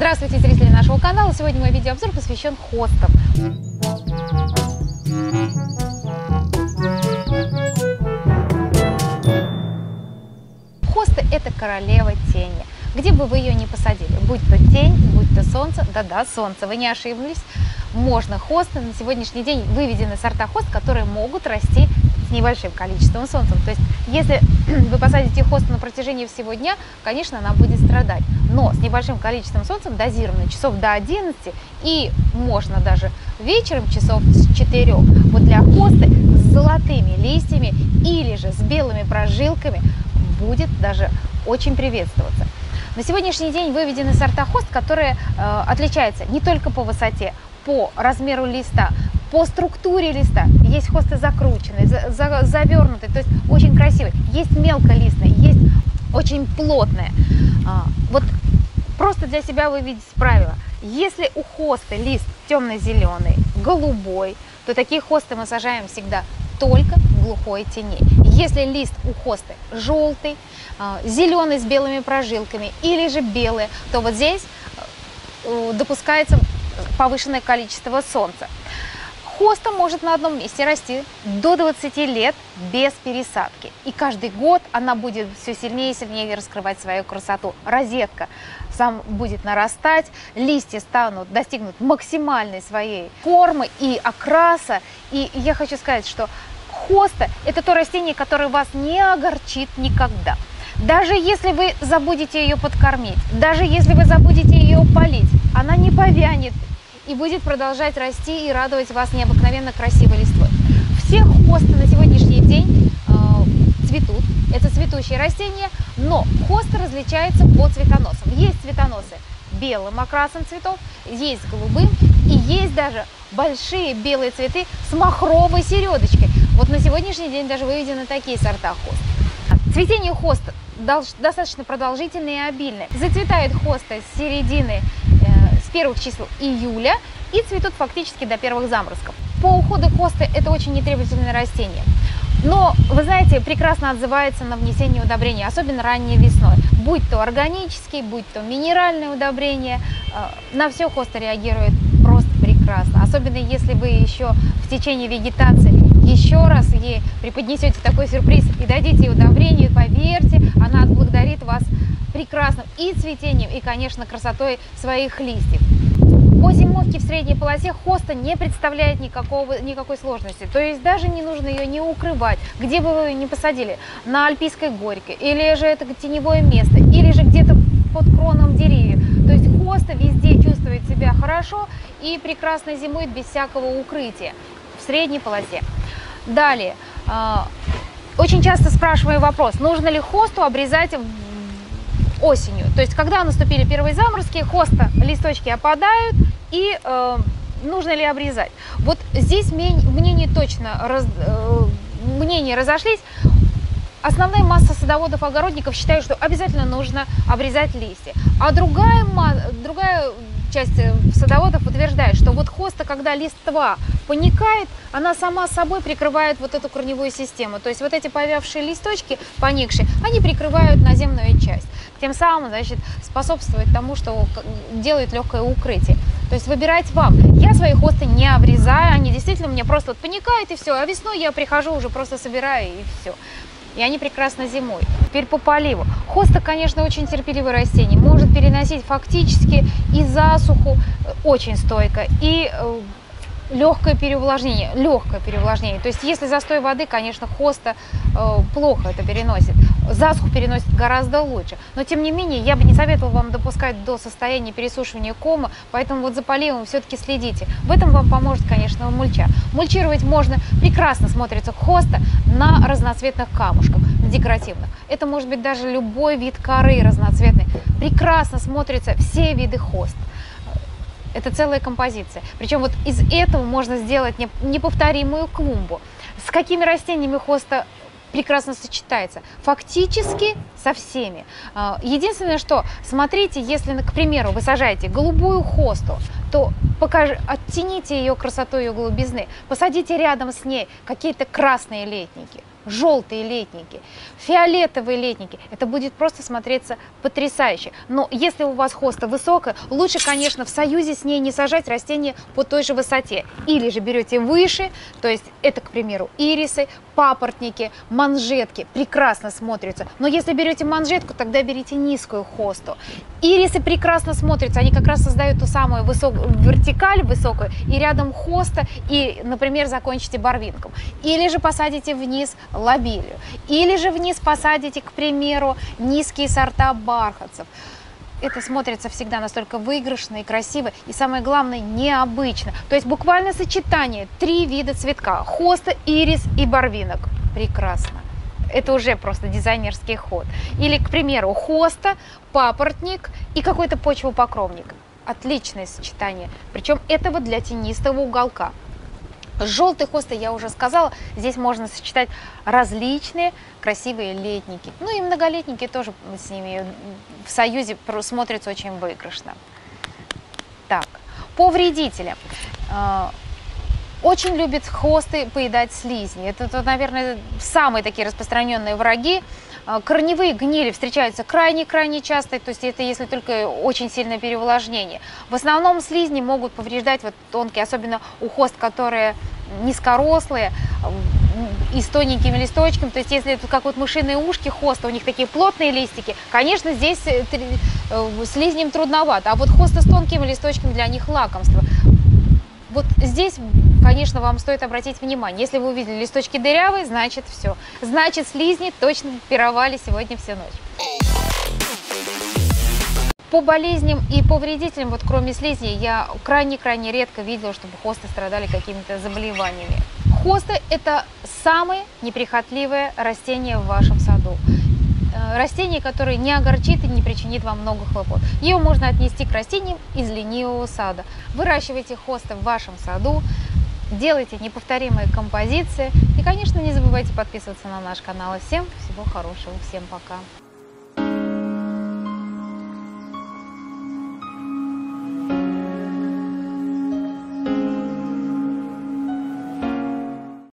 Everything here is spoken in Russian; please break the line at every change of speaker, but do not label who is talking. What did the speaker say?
Здравствуйте, зрители нашего канала! Сегодня мой видеообзор посвящен хостам. Хосты – это королева тени. Где бы вы ее ни посадили, будь то тень, будь то солнце, да-да, солнце, вы не ошиблись, можно хосты. На сегодняшний день выведены сорта хост, которые могут расти небольшим количеством солнца. То есть, если вы посадите хост на протяжении всего дня, конечно, она будет страдать. Но с небольшим количеством солнца, дозированно часов до 11 и можно даже вечером часов с 4, вот для хосты с золотыми листьями или же с белыми прожилками будет даже очень приветствоваться. На сегодняшний день выведены сорта хост, которые э, отличаются не только по высоте, по размеру листа, по структуре листа. Есть хосты закрученные, за, за, завернутые, то есть очень красивые. Есть мелколистные, есть очень плотные. А, вот просто для себя вы видите правило. Если у хоста лист темно-зеленый, голубой, то такие хосты мы сажаем всегда только в глухой тени. Если лист у хосты желтый, а, зеленый с белыми прожилками или же белый, то вот здесь э, допускается повышенное количество солнца. Хоста может на одном месте расти до 20 лет без пересадки. И каждый год она будет все сильнее и сильнее раскрывать свою красоту. Розетка сам будет нарастать, листья станут, достигнут максимальной своей формы и окраса. И я хочу сказать, что хоста – это то растение, которое вас не огорчит никогда. Даже если вы забудете ее подкормить, даже если вы забудете ее полить, она не повянет и будет продолжать расти и радовать вас необыкновенно красивой листвой. Все хосты на сегодняшний день э, цветут. Это цветущие растения, но хосты различаются по цветоносам. Есть цветоносы белым окрасом цветов, есть голубым и есть даже большие белые цветы с махровой середочкой. Вот на сегодняшний день даже выведены такие сорта хост. Цветение хоста достаточно продолжительное и обильное. Зацветает хоста с середины первых чисел июля и цветут фактически до первых заморозков. По уходу хосты это очень нетребовательное растение. Но, вы знаете, прекрасно отзывается на внесение удобрений, особенно ранней весной. Будь то органический, будь то минеральное удобрение, э, на все хосты реагирует просто прекрасно. Особенно если вы еще в течение вегетации еще раз ей преподнесете такой сюрприз и дадите удобрение, поверьте, она отблагодарит вас прекрасным и цветением, и, конечно, красотой своих листьев. По зимовке в средней полосе хоста не представляет никакого, никакой сложности. То есть даже не нужно ее не укрывать, где бы вы ее не посадили, на альпийской горке, или же это теневое место, или же где-то под кроном деревьев. То есть хоста везде чувствует себя хорошо и прекрасно зимует без всякого укрытия в средней полосе. Далее, а, очень часто спрашиваю вопрос, нужно ли хосту обрезать осенью. То есть, когда наступили первые заморозки, хоста, листочки опадают, и э, нужно ли обрезать. Вот здесь мнения точно, раз, э, мнения разошлись. Основная масса садоводов-огородников считают, что обязательно нужно обрезать листья. А другая, другая часть э, садоводов утверждает, что вот хоста, когда листва поникает, она сама собой прикрывает вот эту корневую систему. То есть вот эти повявшие листочки, поникшие, они прикрывают наземную часть. Тем самым, значит, способствует тому, что делает легкое укрытие. То есть выбирать вам. Я свои хосты не обрезаю, они действительно мне просто вот поникают и все. А весной я прихожу, уже просто собираю и все и они прекрасно зимой. Теперь по поливу. Хоста, конечно, очень терпеливое растение, может переносить фактически и засуху э, очень стойко, и э, легкое переувлажнение, легкое переувлажнение. То есть если застой воды, конечно, хоста э, плохо это переносит. Засуху переносит гораздо лучше. Но тем не менее, я бы не советовала вам допускать до состояния пересушивания кома, поэтому вот за поливом все-таки следите. В этом вам поможет, конечно, мульча. Мульчировать можно, прекрасно смотрится хоста на разноцветных камушках, декоративных. Это может быть даже любой вид коры разноцветной. Прекрасно смотрятся все виды хост. Это целая композиция. Причем вот из этого можно сделать неповторимую клумбу. С какими растениями хоста прекрасно сочетается. Фактически со всеми. А, единственное, что смотрите, если, к примеру, вы сажаете голубую хосту, то покажи, оттяните ее красоту ее голубизны, посадите рядом с ней какие-то красные летники. желтые летники, фиолетовые летники. Это будет просто смотреться потрясающе. Но если у вас хоста высокая, лучше, конечно, в союзе с ней не сажать растения по той же высоте. Или же берете выше, то есть это, к примеру, ирисы, папоротники, манжетки. Прекрасно смотрятся. Но если берете манжетку, тогда берите низкую хосту. Ирисы прекрасно смотрятся, они как раз создают ту самую высокую вертикаль высокую, и рядом хоста, и, например, закончите барвинком. Или же посадите вниз лобилию. Или же вниз посадите, к примеру, низкие сорта бархатцев. Это смотрится всегда настолько выигрышно и красиво, и самое главное, необычно. То есть буквально сочетание три вида цветка. Хоста, ирис и барвинок. Прекрасно. Это уже просто дизайнерский ход. Или, к примеру, хоста, папоротник и какой-то почвопокровник. Отличное сочетание. Причем этого для тенистого уголка. Желтый хосты, я уже сказала, здесь можно сочетать различные красивые летники. Ну и многолетники тоже с ними в союзе смотрятся очень выигрышно. Так, по вредителям. А, очень любят хосты поедать слизни. Это, наверное, самые такие распространенные враги. А, корневые гнили встречаются крайне-крайне часто, то есть это если только очень сильное переувлажнение. В основном слизни могут повреждать вот тонкие, особенно у хост, которые низкорослые и с тоненькими листочками. То есть если это как вот мышиные ушки хоста, у них такие плотные листики, конечно, здесь э, э, слизням трудновато. А вот хосты с тонкими листочками для них лакомство. Вот здесь, конечно, вам стоит обратить внимание. Если вы увидели листочки дырявые, значит все. Значит, слизни точно пировали сегодня всю ночь. По болезням и по вредителям, вот кроме слизней, я крайне-крайне редко видела, чтобы хосты страдали какими-то заболеваниями. Хосты – это самое неприхотливое растение в вашем саду. Э, растение, которое не огорчит и не причинит вам много хлопот. Его можно отнести к растениям из ленивого сада. Выращивайте хосты в вашем саду, делайте неповторимые композиции. И, конечно, не забывайте подписываться на наш канал. всем всего хорошего. Всем пока.